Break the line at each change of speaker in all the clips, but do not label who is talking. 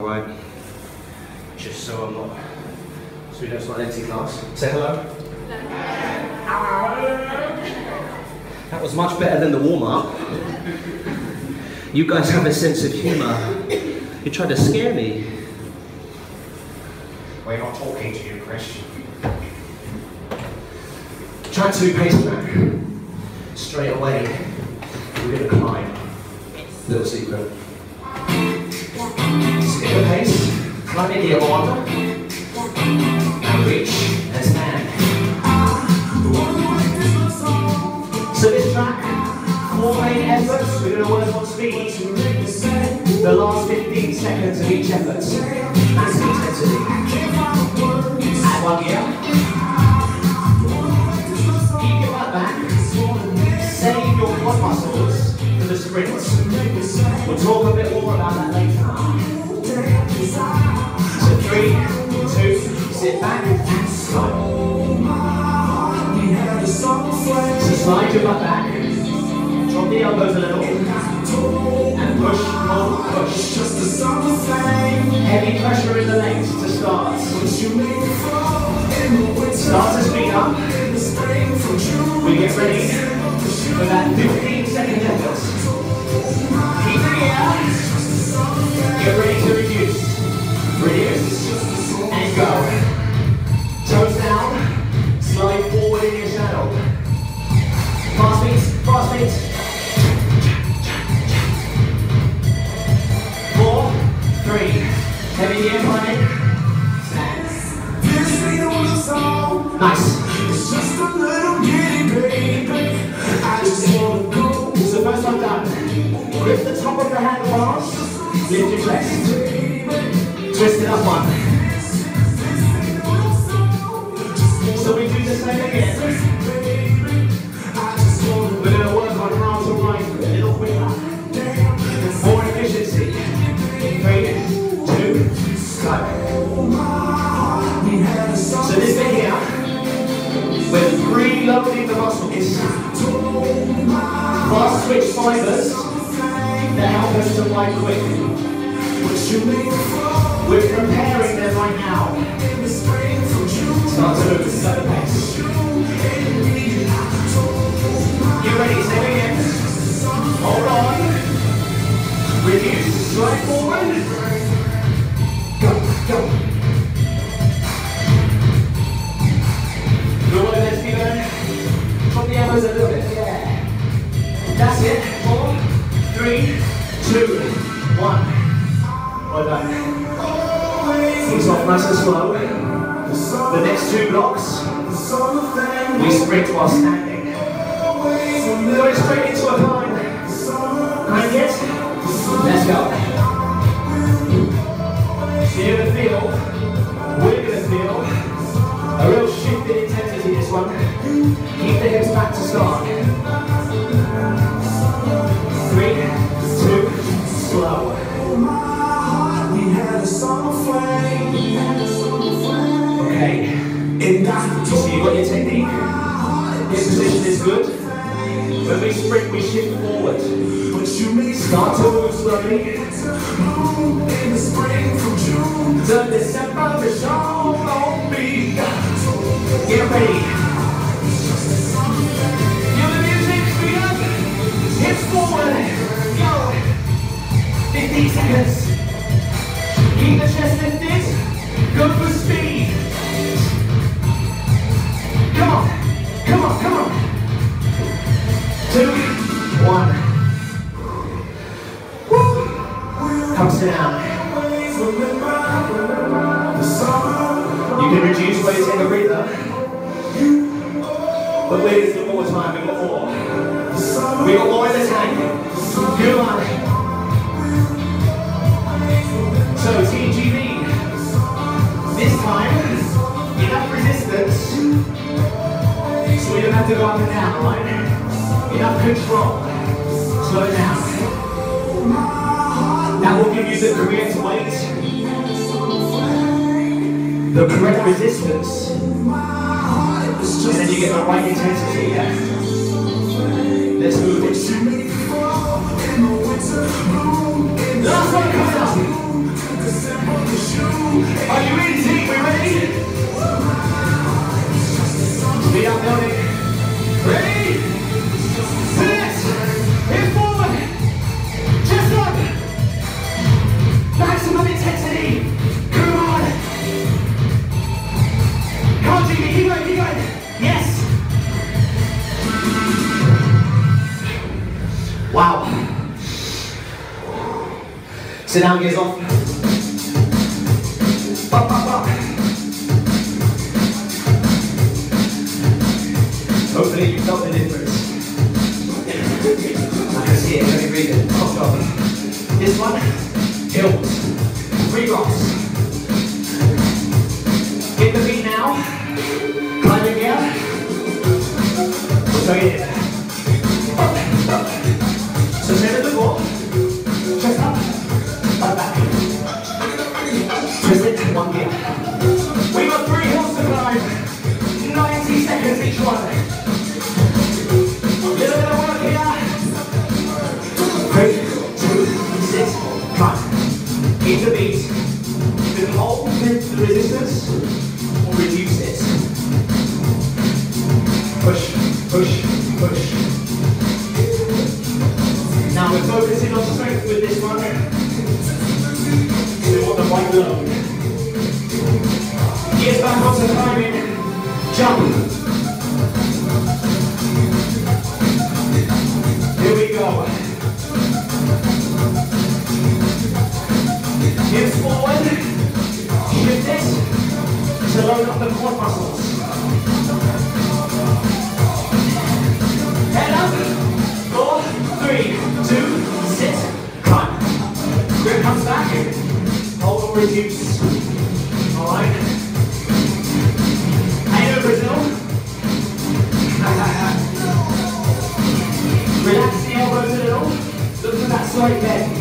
Right, just so I'm not, so we don't start an empty class. Say hello. That was much better than the warm up. You guys have a sense of humour. You tried to scare me.
We're not talking to you, Chris.
Try to pace back. Straight away, we're going to climb. Little secret. Skip the pace, climb in the order, and reach and stand. So this track, four main efforts, we're going to work on speed. The last 15 seconds of each effort, massive intensity. Add one gear. Keep your butt back. Save your quad muscles for the sprints. We'll talk a bit more about that later. So three, two, sit back and slide. So slide your butt back. Drop the elbows a little. And push, pull, push. Heavy pressure in the legs to start. Start to speed up. We get ready for that 15 second effort. Keep it here. Get ready to. Reduce. Fast twitch fibers that help us to ride quick. We're preparing them right now. Start to move, set the pace. Get ready, stay again. Hold on. Reduce, slide forward. Elbows a little bit, yeah. That's it. Four, three, two, one. Well done. Ease off nice and slow. The next two blocks, we sprint while standing. Going straight into a climb. Climb yet? Let's go. So you're gonna feel, we're gonna feel a real shift in intensity this one. Keep the hips back to start. Three, two, slow. Okay. So you got your technique. Your position is good. When we sprint, we shift forward. But you may start to move slowly. So TGV. This time, enough resistance. So we don't have to go up and down, right? Enough control. Slow down. That will give you the correct weight. The correct resistance. And then you get the right intensity, yeah? Let's move it. That's what comes out. Are you in sync? We ready? We are ready. Ready? Sit down, up. Hopefully you felt the difference. I can see it, let me read it. Oh god. This one, hills. Three rocks. Get the beat now. Climbing gear. We'll you quad muscles. Head up. Four, three, two, sit. Grip comes back. Hold or reduce. Alright. Brazil. Relax the elbows a little. Look for that slight.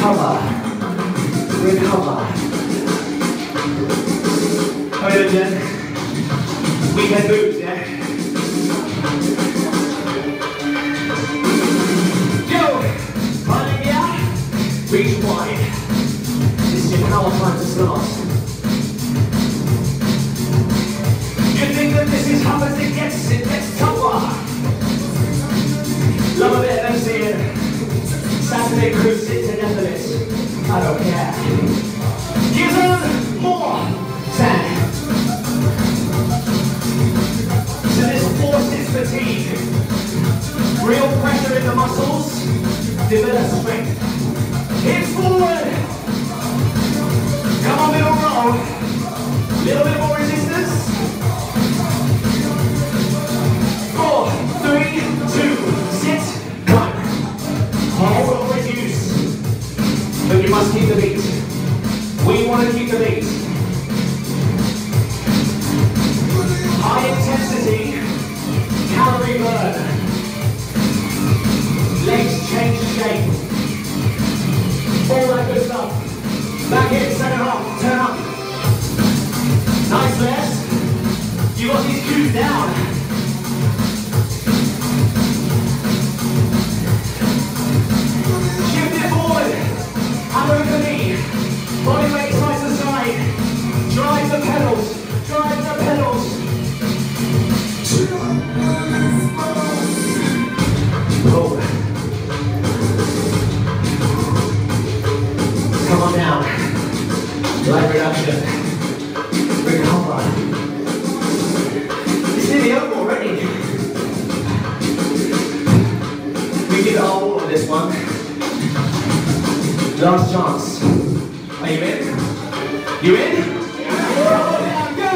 come up. Legs change shape. All that good stuff. Back in, second half, turn up. Nice Les. You got these cues down. Light reduction. Recover. It's nearly over already. We it our on this one. Last chance. Are you in? You in? Down, go!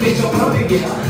Get your pumping gear.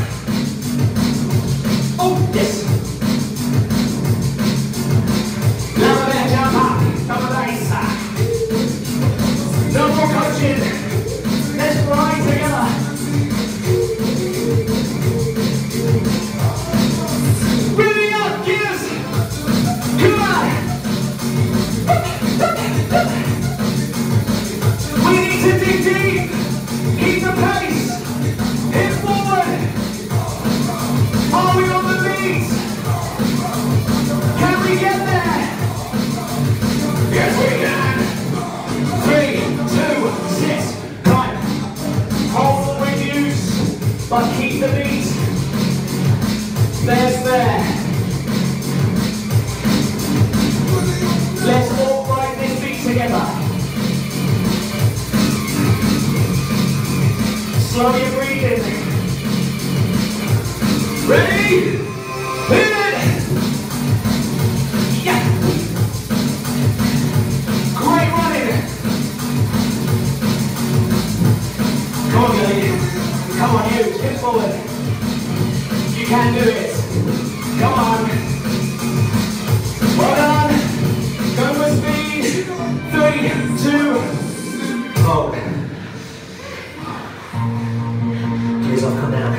Do it. Come on. Well done. Go with speed. Three, two, hold. Gears off, come down.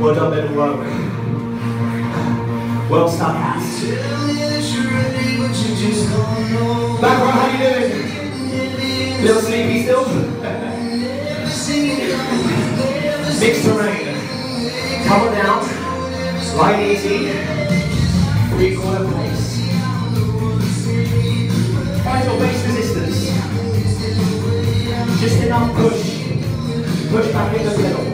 Well done, middle row. Well stuck ass. Back row, how you doing? Little sleepy still? Mixed terrain. Slide easy. Three quarter place. Find your base resistance. Just enough push. Push back in the middle.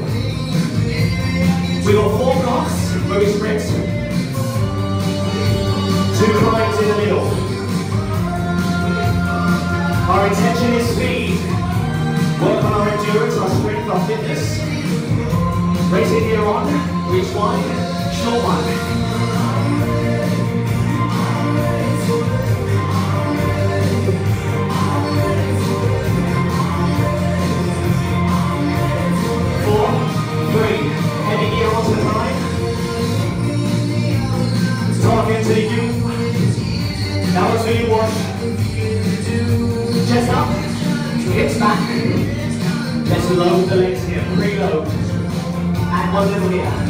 We got four blocks where we sprint. Two climbs in the middle. Our intention is speed. Work on our endurance, our strength, our fitness. Raise it here on, reach one, back. Let's load the legs here, preload. And one little here.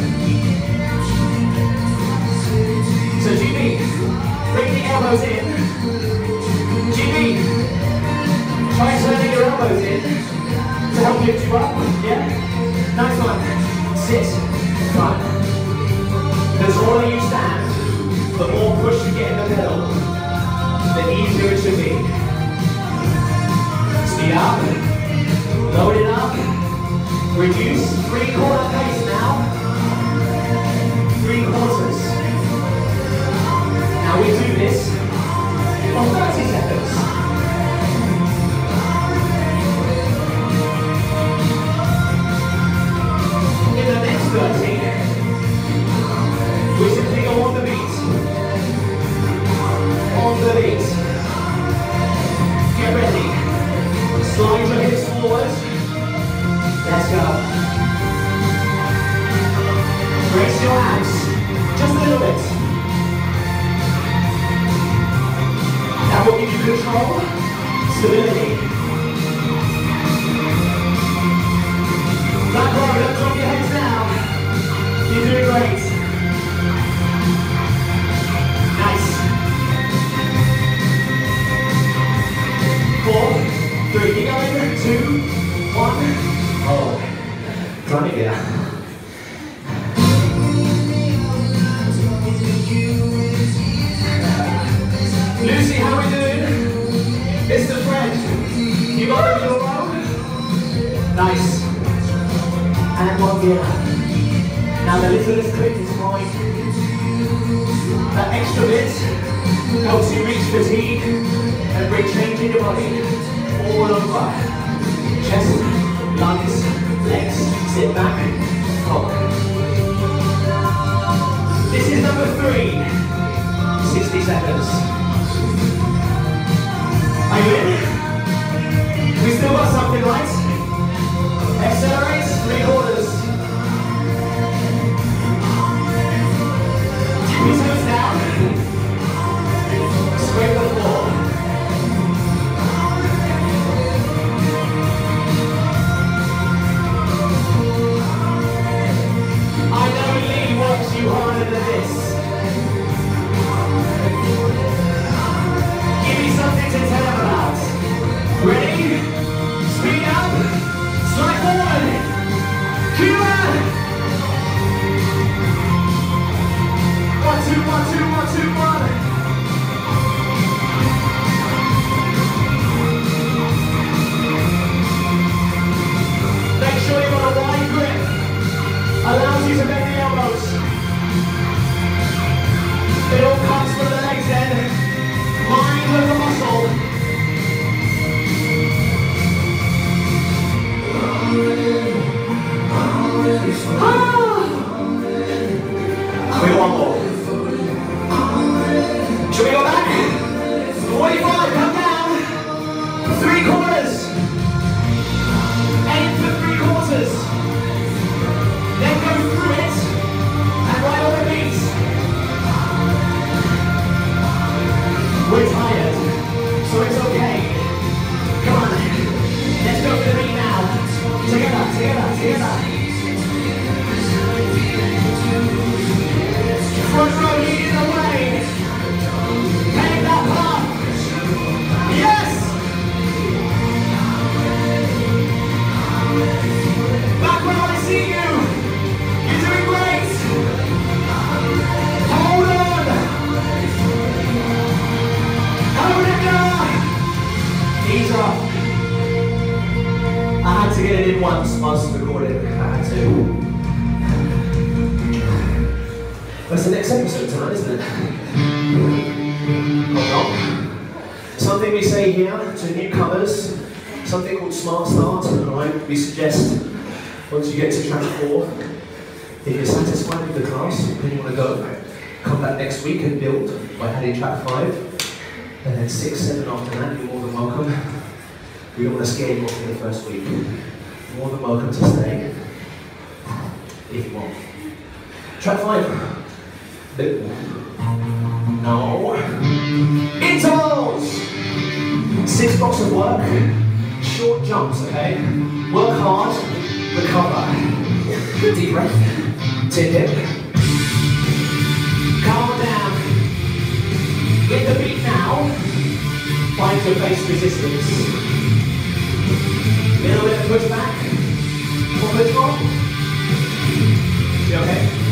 Up. Now the littlest clip is fine. That extra bit helps you reach fatigue and bring change in your body all over. Chest, lungs, legs, sit back, top. This is number three. 60 seconds. Are you in? We still got something, right? Accelerate, three you get to track four. If you're satisfied with the class, then you want to go. Come back next week and build by adding track five. And then six, seven after that, you're more than welcome. We don't want to scare you off for the first week. More than welcome to stay, if you want. Track five. No. Intervals! Six blocks of work, short jumps, okay? Work hard, the cover. Deep breath, take it. Calm down. Get the beat now. Find your base resistance. Little bit of pushback. One more. You okay?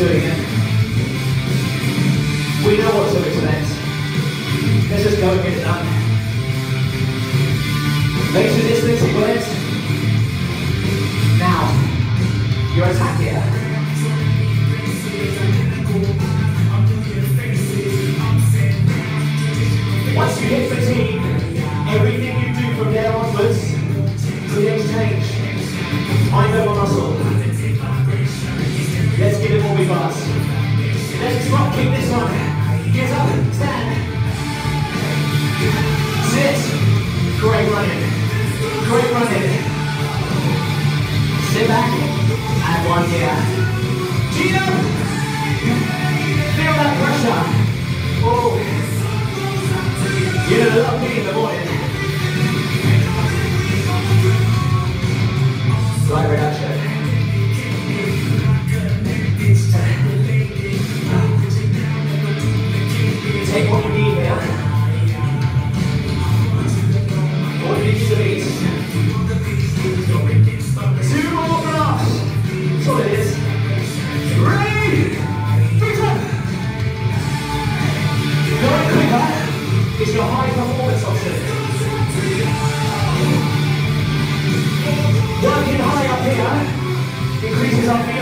it. We know what's to expect. Yeah. Gina! Feel that pressure. Oh. You love me in the morning.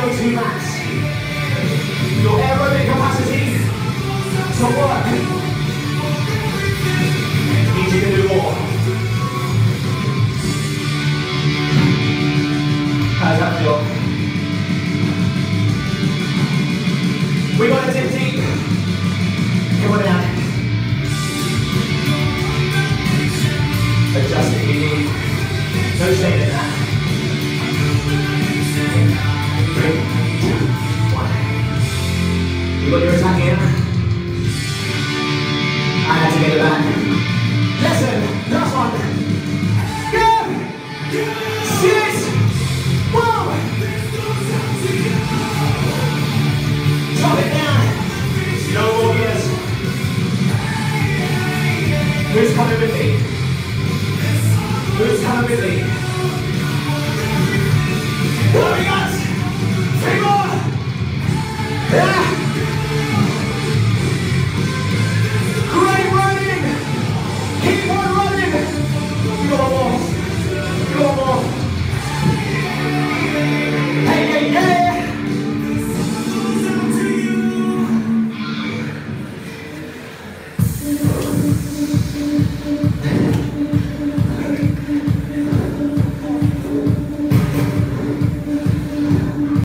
VO2 max. Your aerobic capacity to work.